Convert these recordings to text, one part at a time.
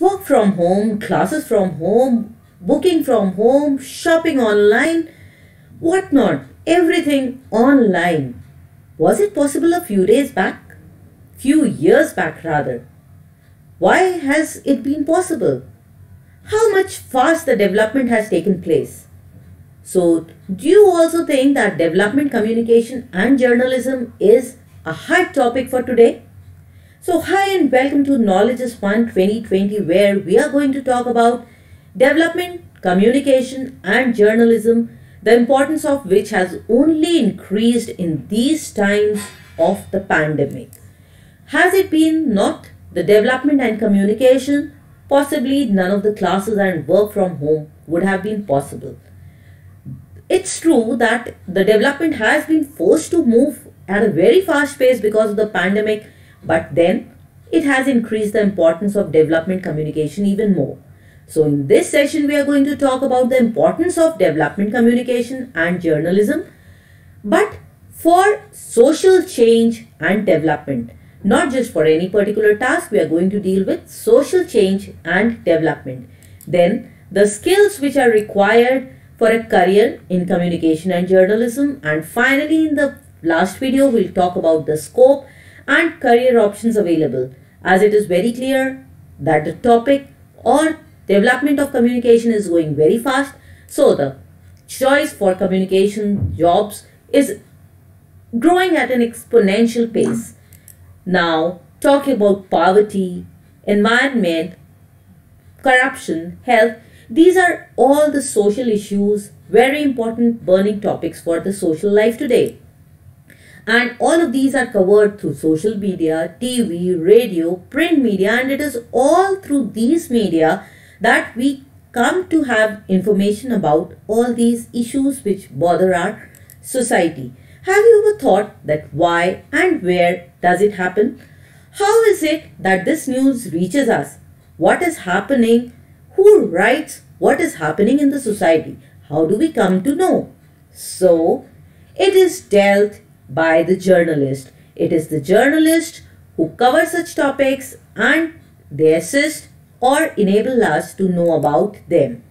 Work from home, classes from home, booking from home, shopping online, whatnot, everything online. Was it possible a few days back? Few years back, rather. Why has it been possible? How much fast the development has taken place? So, do you also think that development communication and journalism is a hot topic for today? So, hi and welcome to Knowledge is Fun 2020, where we are going to talk about development, communication, and journalism, the importance of which has only increased in these times of the pandemic. Has it been not the development and communication? Possibly none of the classes and work from home would have been possible. It's true that the development has been forced to move at a very fast pace because of the pandemic but then it has increased the importance of development communication even more. So in this session we are going to talk about the importance of development communication and journalism but for social change and development. Not just for any particular task, we are going to deal with social change and development. Then the skills which are required for a career in communication and journalism and finally in the last video we'll talk about the scope and career options available. As it is very clear that the topic or development of communication is going very fast so the choice for communication jobs is growing at an exponential pace. Now talking about poverty environment corruption health these are all the social issues very important burning topics for the social life today and all of these are covered through social media, TV, radio, print media, and it is all through these media that we come to have information about all these issues which bother our society. Have you ever thought that why and where does it happen? How is it that this news reaches us? What is happening? Who writes what is happening in the society? How do we come to know? So, it is dealt by the journalist. It is the journalist who covers such topics and they assist or enable us to know about them.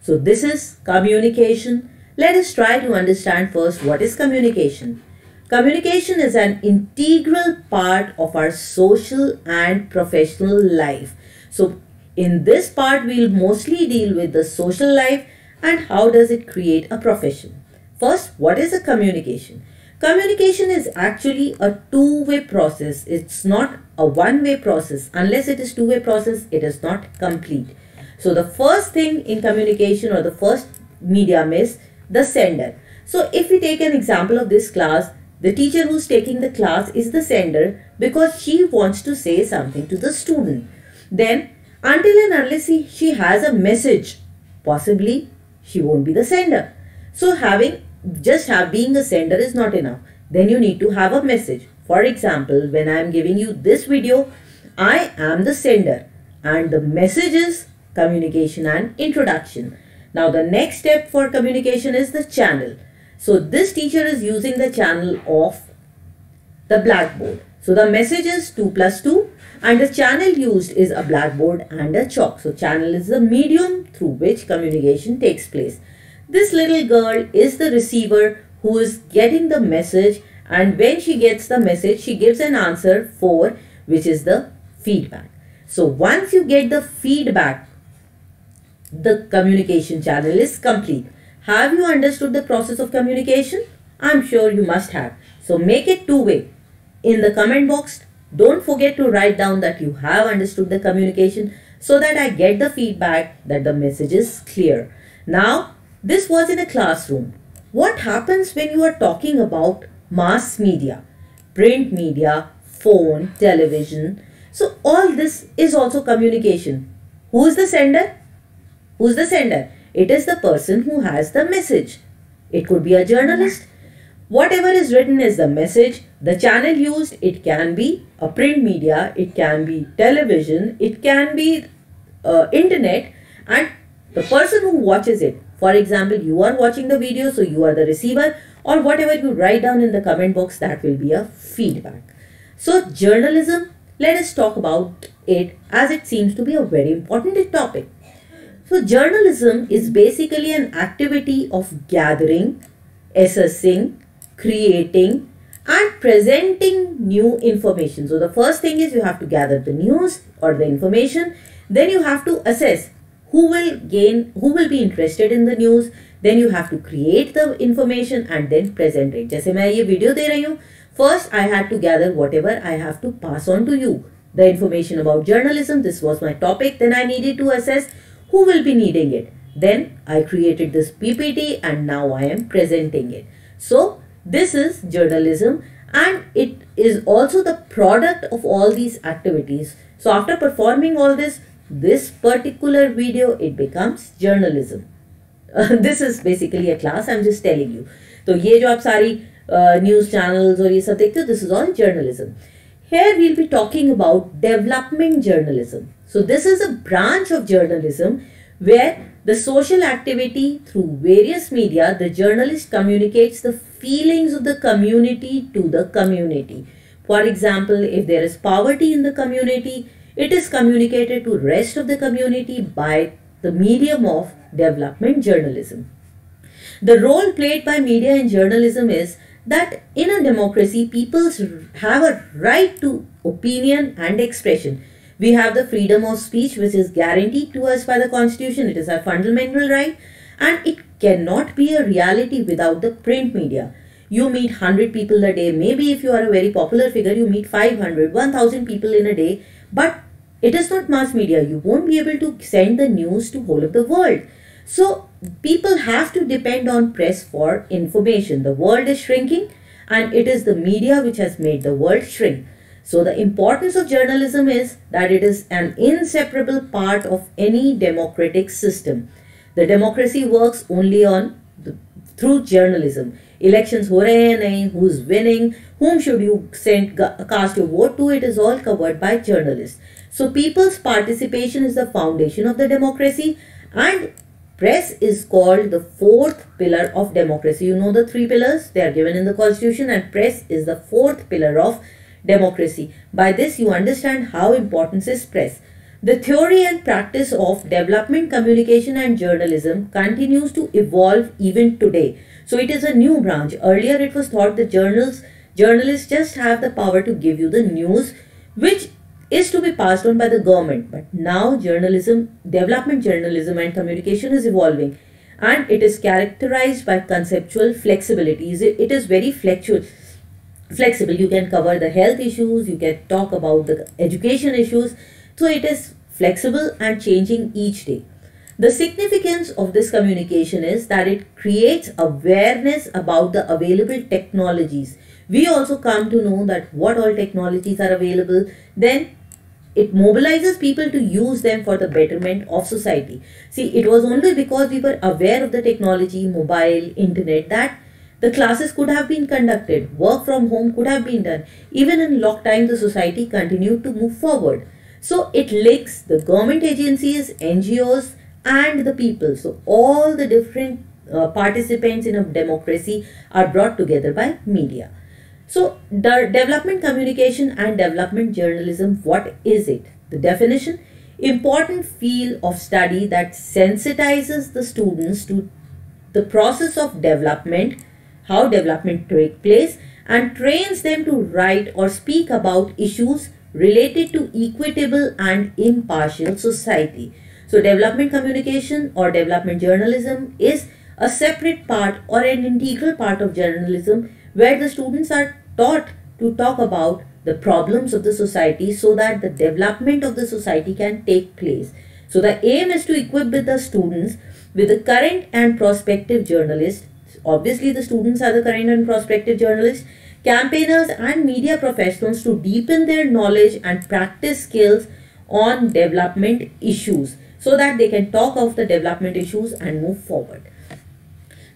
So this is communication. Let us try to understand first what is communication. Communication is an integral part of our social and professional life. So in this part, we'll mostly deal with the social life and how does it create a profession. First, what is a communication? Communication is actually a two-way process. It's not a one-way process. Unless it is two-way process, it is not complete. So the first thing in communication or the first medium is the sender. So if we take an example of this class, the teacher who's taking the class is the sender because she wants to say something to the student. Then until and unless she has a message, possibly she won't be the sender. So having just have being a sender is not enough. Then you need to have a message. For example, when I am giving you this video, I am the sender and the message is communication and introduction. Now the next step for communication is the channel. So this teacher is using the channel of the blackboard. So the message is 2 plus 2 and the channel used is a blackboard and a chalk. So channel is the medium through which communication takes place. This little girl is the receiver who is getting the message and when she gets the message, she gives an answer 4 which is the feedback. So once you get the feedback, the communication channel is complete. Have you understood the process of communication? I'm sure you must have. So make it two-way. In the comment box, don't forget to write down that you have understood the communication so that I get the feedback that the message is clear. Now, this was in a classroom. What happens when you are talking about mass media, print media, phone, television? So all this is also communication. Who is the sender? Who's the sender? It is the person who has the message. It could be a journalist. Whatever is written is the message. The channel used, it can be a print media, it can be television, it can be uh, internet and the person who watches it for example, you are watching the video, so you are the receiver or whatever you write down in the comment box, that will be a feedback. So journalism let us talk about it as it seems to be a very important topic. So, journalism is basically an activity of gathering, assessing, creating, and presenting new information. So, the first thing is you have to gather the news or the information, then you have to assess who will gain, who will be interested in the news, then you have to create the information and then present it. जैसे मैं ये video दे रही हूँ First, I had to gather whatever I have to pass on to you. The information about journalism, this was my topic. Then I needed to assess who will be needing it. Then I created this PPT and now I am presenting it. So, this is journalism and it is also the product of all these activities. So, after performing all this, this particular video, it becomes journalism. Uh, this is basically a class, I'm just telling you. तो ये जो आप सारी news channels और ये सब देखते हो this is all journalism here we'll be talking about development journalism. So this is a branch of journalism where the social activity through various media, the journalist communicates the feelings of the community to the community. For example, if there is poverty in the community, it is communicated to rest of the community by the medium of development journalism. The role played by media in journalism is that in a democracy, people have a right to opinion and expression. We have the freedom of speech, which is guaranteed to us by the Constitution. It is a fundamental right, and it cannot be a reality without the print media. You meet 100 people a day. Maybe if you are a very popular figure, you meet 500, 1000 people in a day. But it is not mass media. You won't be able to send the news to whole of the world. So people have to depend on press for information. The world is shrinking and it is the media which has made the world shrink. So the importance of journalism is that it is an inseparable part of any democratic system. The democracy works only on the, through journalism. Elections ho rahe hain nahi, who's winning, whom should you send cast your vote to, it is all covered by journalists. So people's participation is the foundation of the democracy and Press is called the fourth pillar of democracy. You know the three pillars, they are given in the constitution and press is the fourth pillar of democracy. By this you understand how important is press. The theory and practice of development, communication and journalism continues to evolve even today. So it is a new branch. Earlier it was thought that journals, journalists just have the power to give you the news which is to be passed on by the government. But now journalism, development journalism and communication is evolving and it is characterized by conceptual flexibility. It is very flexible. Flexible. You can cover the health issues, you can talk about the education issues. So it is flexible and changing each day. The significance of this communication is that it creates awareness about the available technologies. We also come to know that what all technologies are available. Then it mobilizes people to use them for the betterment of society. See, it was only because we were aware of the technology, mobile, internet, that the classes could have been conducted, work from home could have been done. Even in lockdown, the society continued to move forward. So it links the government agencies, NGOs, and the people. So all the different uh, participants in a democracy are brought together by media. So, the development communication and development journalism, what is it? The definition, important field of study that sensitizes the students to the process of development, how development take place and trains them to write or speak about issues related to equitable and impartial society. So development communication or development journalism is a separate part or an integral part of journalism where the students are taught to talk about the problems of the society so that the development of the society can take place. So the aim is to equip with the students with the current and prospective journalists. Obviously the students are the current and prospective journalists, campaigners and media professionals to deepen their knowledge and practice skills on development issues so that they can talk of the development issues and move forward.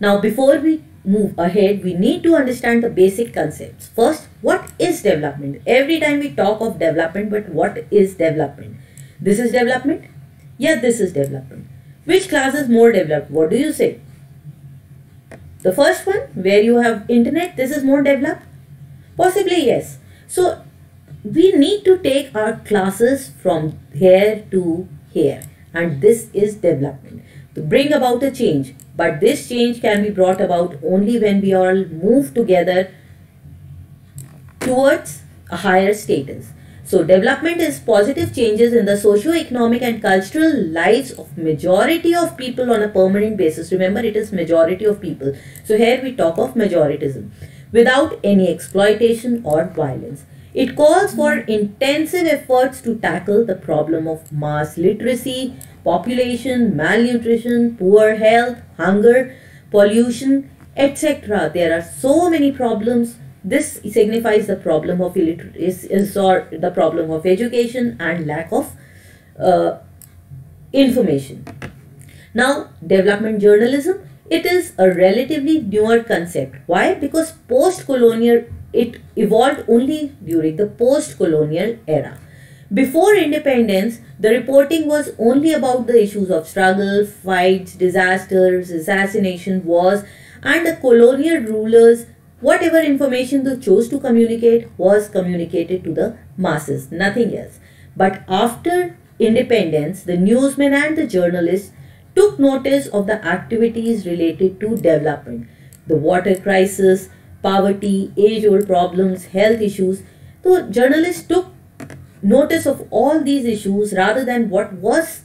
Now before we move ahead, we need to understand the basic concepts. First, what is development? Every time we talk of development, but what is development? This is development? Yeah, this is development. Which class is more developed? What do you say? The first one, where you have internet, this is more developed? Possibly yes. So, we need to take our classes from here to here and this is development to bring about a change but this change can be brought about only when we all move together towards a higher status. So development is positive changes in the socio-economic and cultural lives of majority of people on a permanent basis. Remember it is majority of people. So here we talk of majoritism without any exploitation or violence. It calls for intensive efforts to tackle the problem of mass literacy, population, malnutrition, poor health, hunger, pollution, etc. There are so many problems. This signifies the problem of illiteracy or the problem of education and lack of uh, information. Now, development journalism, it is a relatively newer concept. Why? Because post-colonial it evolved only during the post-colonial era. Before independence, the reporting was only about the issues of struggle, fights, disasters, assassination, wars, and the colonial rulers. Whatever information they chose to communicate was communicated to the masses, nothing else. But after independence, the newsmen and the journalists took notice of the activities related to development, the water crisis, poverty, age-old problems, health issues. So journalists took notice of all these issues rather than what was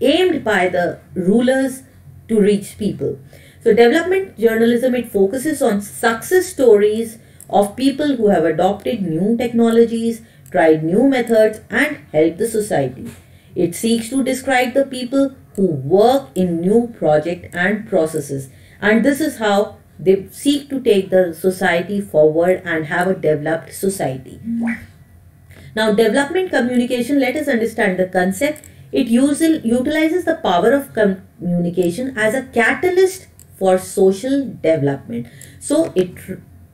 aimed by the rulers to reach people. So development journalism, it focuses on success stories of people who have adopted new technologies, tried new methods and helped the society. It seeks to describe the people who work in new project and processes. And this is how they seek to take the society forward and have a developed society. Now, development communication, let us understand the concept. It usually utilizes the power of communication as a catalyst for social development. So, it,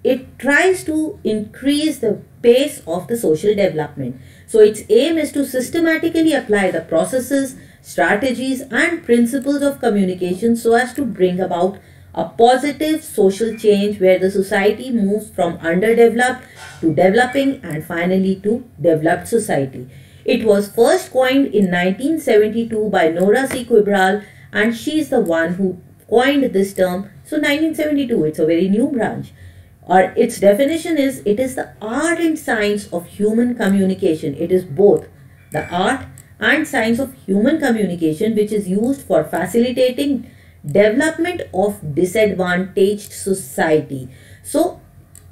it tries to increase the pace of the social development. So, its aim is to systematically apply the processes, strategies and principles of communication so as to bring about a positive social change where the society moves from underdeveloped to developing and finally to developed society. It was first coined in 1972 by Nora C. Quebral and she is the one who coined this term. So 1972, it's a very new branch. Or its definition is, it is the art and science of human communication. It is both the art and science of human communication which is used for facilitating development of disadvantaged society. So,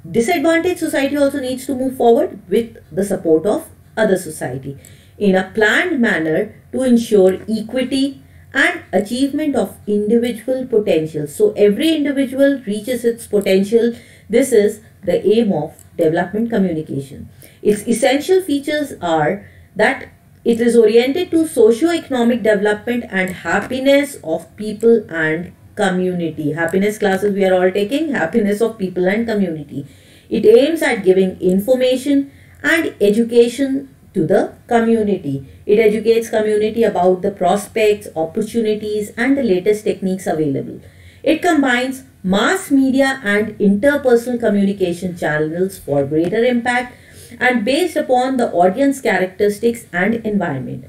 disadvantaged society also needs to move forward with the support of other society in a planned manner to ensure equity and achievement of individual potential. So, every individual reaches its potential. This is the aim of development communication. Its essential features are that it is oriented to socio-economic development and happiness of people and community. Happiness classes we are all taking, happiness of people and community. It aims at giving information and education to the community. It educates community about the prospects, opportunities and the latest techniques available. It combines mass media and interpersonal communication channels for greater impact and based upon the audience characteristics and environment.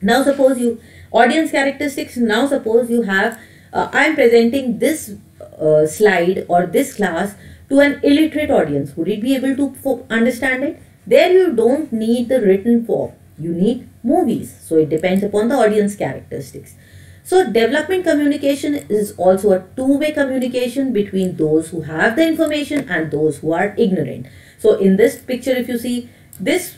Now suppose you, audience characteristics, now suppose you have, uh, I am presenting this uh, slide or this class to an illiterate audience. Would it be able to understand it? There you don't need the written form. You need movies. So it depends upon the audience characteristics. So development communication is also a two-way communication between those who have the information and those who are ignorant. So in this picture, if you see, this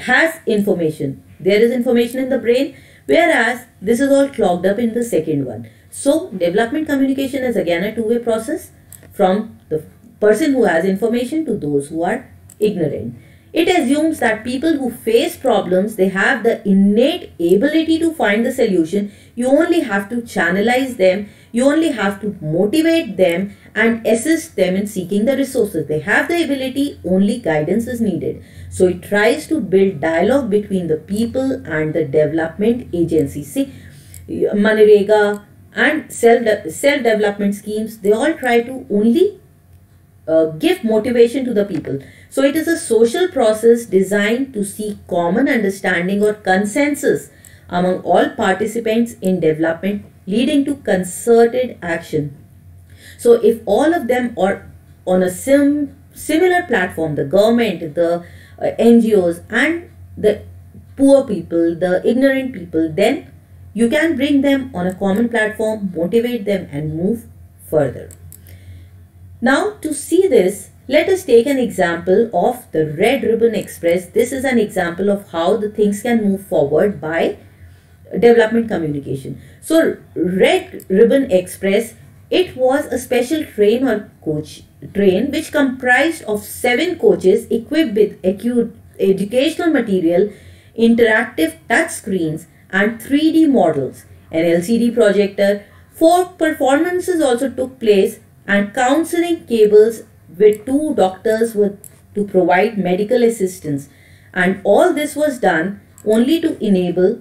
has information. There is information in the brain, whereas this is all clogged up in the second one. So development communication is again a two-way process from the person who has information to those who are ignorant. It assumes that people who face problems, they have the innate ability to find the solution. You only have to channelize them. You only have to motivate them and assist them in seeking the resources. They have the ability, only guidance is needed. So it tries to build dialogue between the people and the development agencies. See, and self, self development schemes, they all try to only uh, give motivation to the people. So it is a social process designed to seek common understanding or consensus among all participants in development leading to concerted action. So if all of them are on a sim similar platform, the government, the uh, NGOs and the poor people, the ignorant people, then you can bring them on a common platform, motivate them and move further. Now to see this, let us take an example of the Red Ribbon Express. This is an example of how the things can move forward by development communication. So Red Ribbon Express, it was a special train or coach train which comprised of seven coaches equipped with acute educational material, interactive touch screens and 3D models, an LCD projector. Four performances also took place and counseling cables with two doctors were to provide medical assistance and all this was done only to enable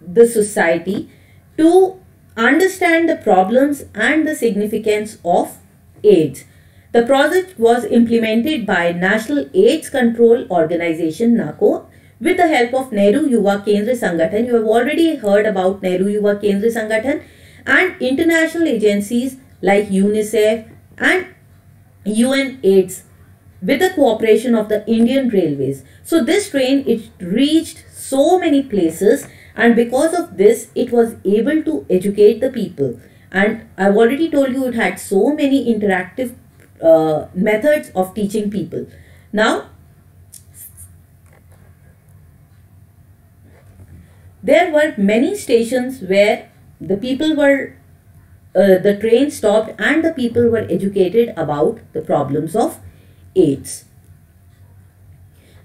the society to understand the problems and the significance of AIDS. The project was implemented by National AIDS Control Organization NACO with the help of Nehru Yuva Kendra Sangathan. You have already heard about Nehru Yuva Kendra Sangathan and international agencies like UNICEF and UN AIDS with the cooperation of the Indian Railways. So this train it reached so many places and because of this it was able to educate the people and I've already told you it had so many interactive uh, methods of teaching people. Now there were many stations where the people were uh, the train stopped and the people were educated about the problems of AIDS.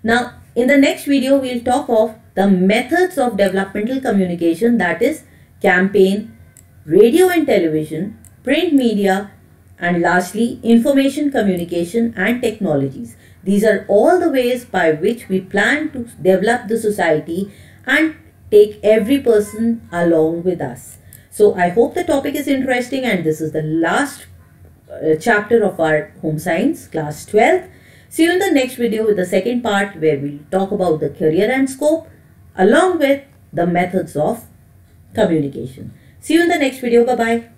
Now, in the next video, we'll talk of the methods of developmental communication that is campaign, radio and television, print media, and lastly, information communication and technologies. These are all the ways by which we plan to develop the society and take every person along with us. So I hope the topic is interesting and this is the last uh, chapter of our home science class 12. See you in the next video with the second part where we'll talk about the career and scope along with the methods of communication. See you in the next video. Bye-bye.